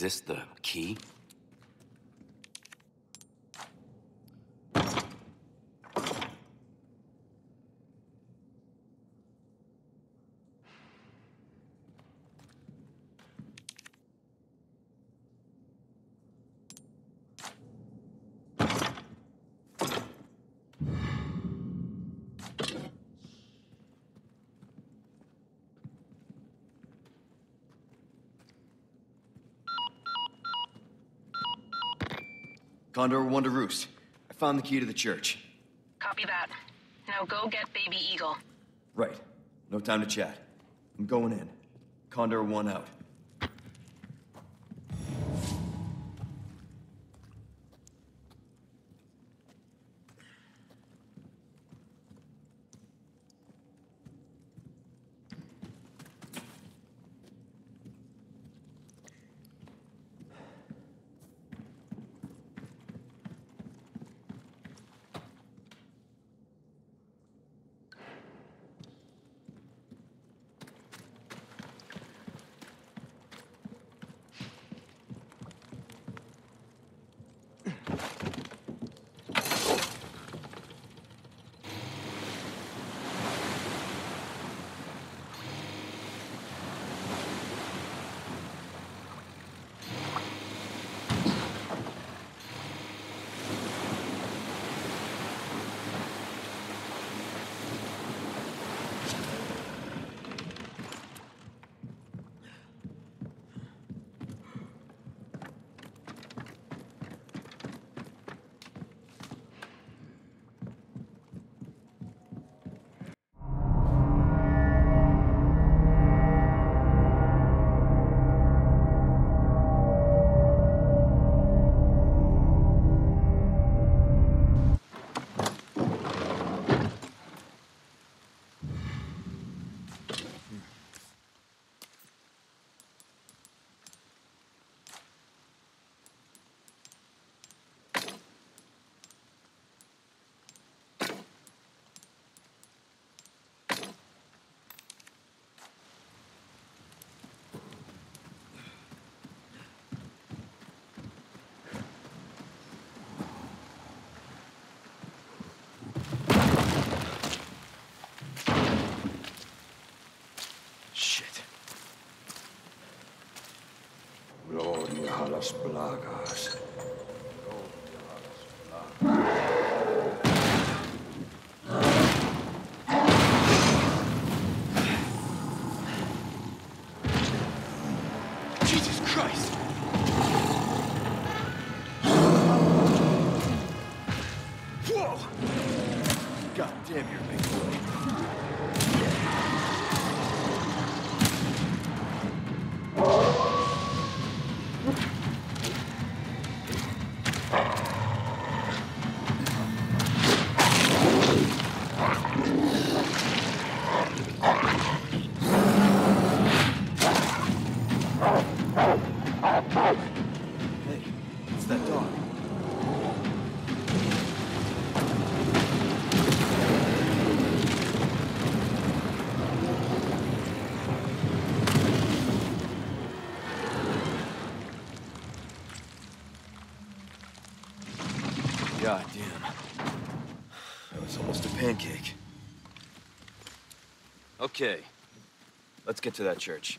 this the key? Condor One to Roost. I found the key to the church. Copy that. Now go get Baby Eagle. Right. No time to chat. I'm going in. Condor One out. baja las plagas. That was almost a pancake. Okay. Let's get to that church.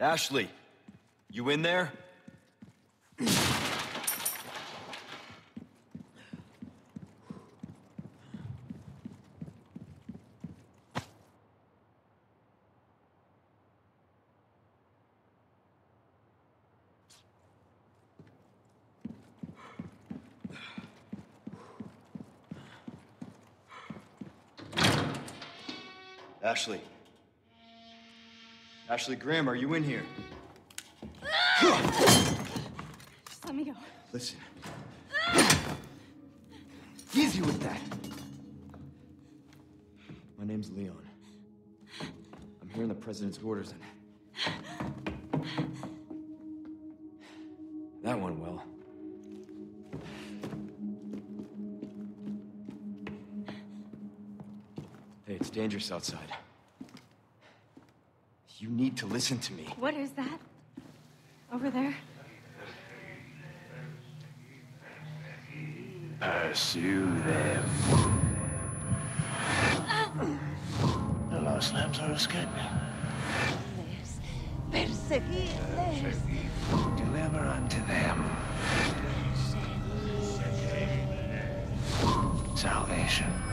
Ashley, you in there? Ashley. Ashley Graham, are you in here? Just let me go. Listen. Easy with that. My name's Leon. I'm here in the president's orders and... That went well. Hey, it's dangerous outside. You need to listen to me. What is that? Over there? Pursue them. The Lost Lambs are escaping. Perseguirles. Deliver unto them salvation.